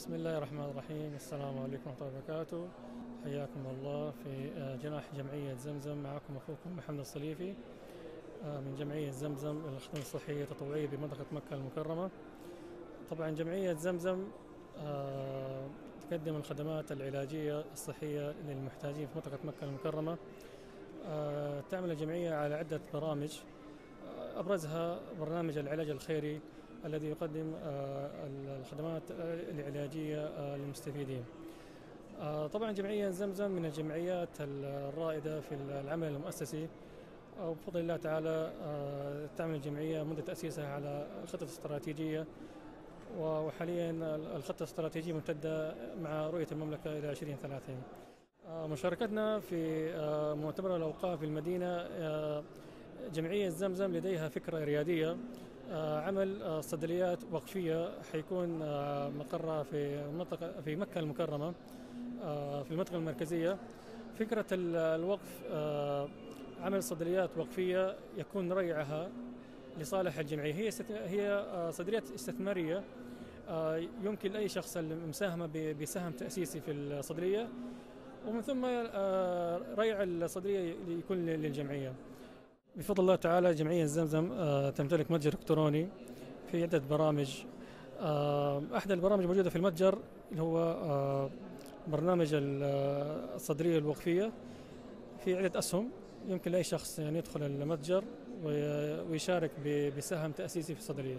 بسم الله الرحمن الرحيم. السلام عليكم ورحمة الله وبركاته. حياكم الله في آه، جناح جمعية زمزم. معكم أخوكم محمد الصليفي آه، من جمعية زمزم للخدمة الصحية التطوعية بمنطقة مكة المكرمة. طبعا جمعية زمزم آه، تقدم الخدمات العلاجية الصحية للمحتاجين في منطقة مكة المكرمة. تعمل الجمعية على عدة برامج. أبرزها برنامج العلاج الخيري الذي يقدم آه، الخدمات العلاجية آه، للمستفيدين. آه، طبعا جمعية زمزم من الجمعيات الرائدة في العمل المؤسسي. وبفضل الله تعالى تعمل الجمعية منذ تأسيسها على الخطط الاستراتيجية وحاليا الخطة الاستراتيجية ممتدة مع رؤية المملكة إلى 2030 مشاركتنا في مؤتمر الأوقاف في المدينة جمعية زمزم لديها فكرة ريادية. آه، عمل آه، صيدليات وقفية حيكون آه، مقرها في منطقة في مكة المكرمة في المنطقة المركزية. فكرة الوقف عمل صيدليات وقفية يكون ريعها لصالح الجمعية. هي هي صيدليات استثمارية يمكن لأي شخص المساهمة بسهم تأسيسي في الصيدلية ومن ثم ريع الصيدلية يكون للجمعية. بفضل الله تعالى جمعية زمزم آه، تمتلك متجر إلكتروني في عدة برامج. آه، أحد البرامج الموجودة في المتجر اللي هو آه، برنامج الصدرية الوقفية. في عدة أسهم يمكن لأي شخص يعني يدخل المتجر ويشارك بسهم تأسيسي في الصدرية.